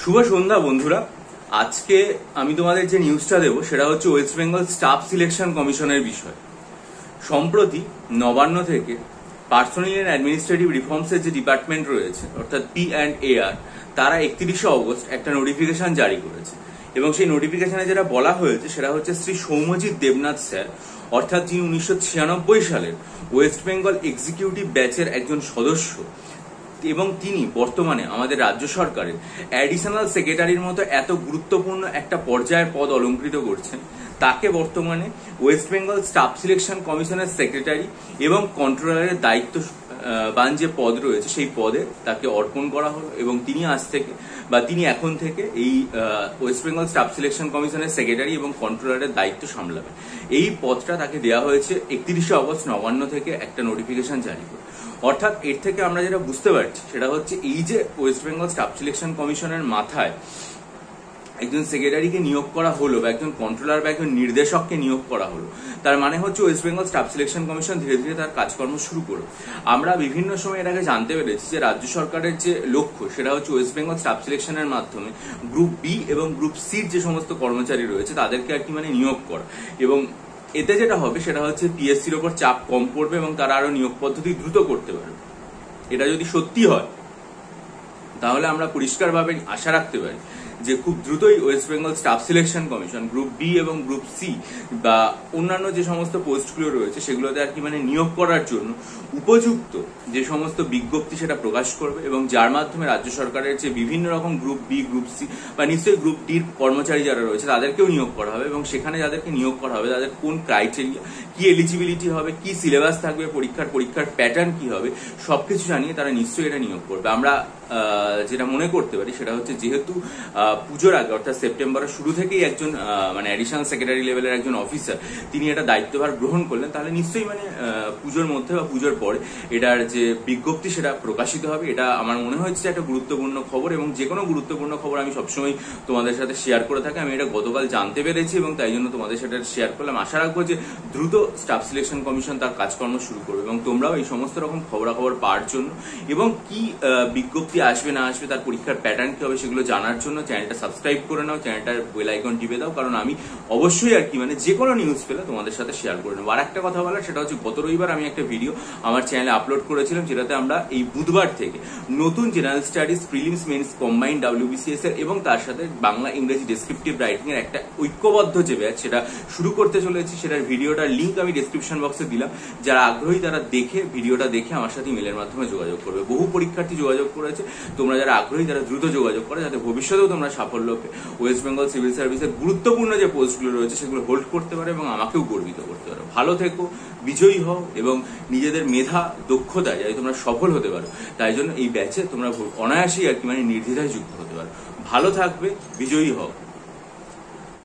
শুভ সন্ধ্যা, বন্ধুরা। আজকে আমি তোমাদের যে নিউজটা দেবো, সেটা হচ্ছে ওয়েস্ট বেঙ্গল স্টাফ সিলেকশন কমিশনের বিষয়। সম্প্রতি নবান্ন থেকে পার্সোনাল অ্যান্ড অ্যাডমিনিস্ট্রেটিভ রিফর্মসের যে ডিপার্টমেন্ট রয়েছে, অর্থাৎ পি অ্যান্ড এ আর তারা একত্রিশে অগস্ট একটা নোটিফিকেশন জারি করেছে। এবং সেই নোটিফিকেশনে যেটা বলা হয়েছে, সেটা হচ্ছে শ্রী সৌম্যজিৎ দেবনাথ স্যার, অর্থাৎ যিনি উনিশশো ছিয়ানব্বই সালের ওয়েস্ট বেঙ্গল এক্সিকিউটিভ ব্যাচের একজন সদস্য এবং তিনি বর্তমানে আমাদের রাজ্য সরকারের অ্যাডিশনাল সেক্রেটারির মতো এত গুরুত্বপূর্ণ একটা পর্যায়ের পদ অলঙ্কৃত করছেন। তাকে বর্তমানে ওয়েস্ট বেঙ্গল স্টাফ সিলেকশন কমিশনের সেক্রেটারি এবং কন্ট্রোলারের দায়িত্ব বান যে পদ রয়েছে, সেই পদে তাকে অর্পণ করা হলো এবং তিনি আজ থেকে বা তিনি এখন থেকে এই ওয়েস্ট বেঙ্গল স্টাফ সিলেকশন কমিশনের সেক্রেটারি এবং কন্ট্রোলারের দায়িত্ব সামলাবে এই পদটা তাকে দেওয়া হয়েছে একত্রিশে অগস্ট নবান্ন থেকে একটা নোটিফিকেশন জারি করে। অর্থাৎ এর থেকে আমরা যেটা বুঝতে পারছি, সেটা হচ্ছে এই যে ওয়েস্ট বেঙ্গল স্টাফ সিলেকশন কমিশনের মাথায় একজন সেক্রেটারিকে নিয়োগ করা হলো বা একজন কন্ট্রোলার বা একজন নির্দেশককে নিয়োগ করা হলো তার মানে হচ্ছে West Bengal staff selection commission ধীরে ধীরে তার কাজকর্ম শুরু করল আমরা বিভিন্ন সময় এর আগে জানতে পেরেছি যে রাজ্য সরকারের যে লক্ষ্য, সেটা হচ্ছে ওয়েস্ট বেঙ্গল স্টাফ সিলেকশনের মাধ্যমে গ্রুপ বি এবং গ্রুপ সির যে সমস্ত কর্মচারী রয়েছে, তাদেরকে আর কি মানে নিয়োগ করা। এবং এতে যেটা হবে, সেটা হচ্ছে পিএসসির ওপর চাপ কম পড়বে এবং তারা আরও নিয়োগ পদ্ধতি দ্রুত করতে পারবে। এটা যদি সত্যি হয়, তাহলে আমরা পরিষ্কারভাবে আশা রাখতে পারি যে খুব দ্রুতই West Bengal staff selection commission group B এবং গ্রুপ সি বা অন্যান্য যে সমস্ত পোস্টগুলো রয়েছে, সেগুলোতে আর কি মানে নিয়োগ করার জন্য উপযুক্ত যে সমস্ত বিজ্ঞপ্তি সেটা প্রকাশ করবে এবং যার মাধ্যমে রাজ্য সরকারের যে বিভিন্ন রকম গ্রুপ বি গ্রুপ সি বা নিশ্চয়ই গ্রুপ ডির কর্মচারী যারা রয়েছে, তাদেরকেও নিয়োগ করা হবে এবং সেখানে যাদেরকে নিয়োগ করা হবে, তাদের কোন ক্রাইটেরিয়া কি এলিজিবিলিটি হবে, কি সিলেবাস থাকবে, পরীক্ষার পরীক্ষার প্যাটার্ন কি হবে, সবকিছু জানিয়ে তারা নিশ্চয়ই এটা নিয়োগ করবে। আমরা যেটা মনে করতে পারি সেটা হচ্ছে যেহেতু পুজোর আগে, অর্থাৎ সেপ্টেম্বরের শুরু থেকেই একজন মানে অ্যাডিশনাল সেক্রেটারি লেভেলের একজন অফিসার তিনি এটা দায়িত্বভার গ্রহণ করলেন। তাহলে নিশ্চয়ই মানে পুজোর মধ্যে বা পুজোর পরে এটার যে বিজ্ঞপ্তি সেটা প্রকাশিত হবে, এটা আমার মনে হচ্ছে একটা গুরুত্বপূর্ণ খবর এবং যে কোনো গুরুত্বপূর্ণ খবর আমি সবসময় তোমাদের সাথে শেয়ার করে থাকি। আমি এটা গতকাল জানতে পেরেছি এবং তাই জন্য তোমাদের সাথে শেয়ার করলাম। আশা রাখব যে দ্রুত স্টাফ সিলেকশন কমিশন তার কাজকর্ম শুরু করবে এবং তোমরাও এই সমস্ত রকম খবরাখবর পাওয়ার জন্য এবং কি বিজ্ঞপ্তি আসবে না আসবে, তার পরীক্ষার প্যাটার্ন কি হবে সেগুলো জানার জন্য চ্যানেলটা সাবস্ক্রাইব করে নাও চ্যানেলটার বেল আইকন টিপে দাও, কারণ আমি অবশ্যই আর কি মানে যে কোনো নিউজ পেলে তোমাদের সাথে শেয়ার করে নেব। আর একটা কথা বলার, সেটা হচ্ছে গত রবিবার আমি একটা ভিডিও আমার চ্যানেলে আপলোড করেছিলাম, যেটাতে আমরা এই বুধবার থেকে নতুন general studies prelims mains combined WBCS এর এবং তার সাথে বাংলা, ইংরেজি ডেসক্রিপটিভ রাইটিং এর একটা ঐক্যবদ্ধ যে ব্যাচ সেটা শুরু করতে চলেছি, সেটার ভিডিওটার লিঙ্ক আমি ডিসক্রিপশন বক্সে দিলাম। যারা আগ্রহী তারা দেখে ভিডিওটা দেখে আমার সাথে মেলের মাধ্যমে যোগাযোগ করবে। বহু পরীক্ষার্থী যোগাযোগ করেছে। তোমরা যারা আগ্রহী তারা দ্রুত যোগাযোগ করে, যাতে ভবিষ্যতেও তোমরা সাফল্য ওয়েস্ট বেঙ্গল সিভিল সার্ভিসের গুরুত্বপূর্ণ যে পোস্টগুলো রয়েছে, সেগুলো হোল্ড করতে পারে এবং আমাকেও গর্বিত করতে পারো। ভালো থেকো, বিজয়ী হও এবং নিজেদের মেধা, দক্ষতায় যাতে তোমরা সফল হতে পারো। তাই জন্য এই ব্যাচে তোমরা অনায়াসেই আর কি মানে নির্দ্বিধায় যুক্ত হতে পারো। ভালো থাকবে, বিজয়ী হও।